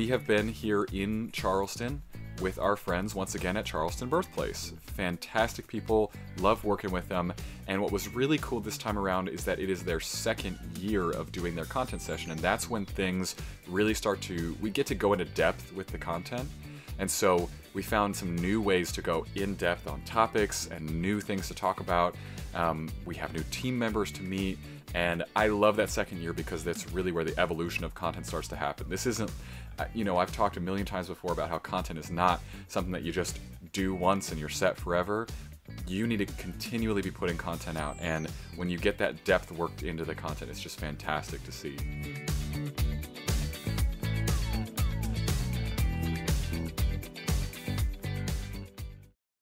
we have been here in Charleston with our friends once again at Charleston Birthplace. Fantastic people, love working with them. And what was really cool this time around is that it is their second year of doing their content session, and that's when things really start to, we get to go into depth with the content. And so we found some new ways to go in depth on topics and new things to talk about. Um, we have new team members to meet. And I love that second year because that's really where the evolution of content starts to happen. This isn't, uh, you know, I've talked a million times before about how content is not something that you just do once and you're set forever. You need to continually be putting content out. And when you get that depth worked into the content, it's just fantastic to see.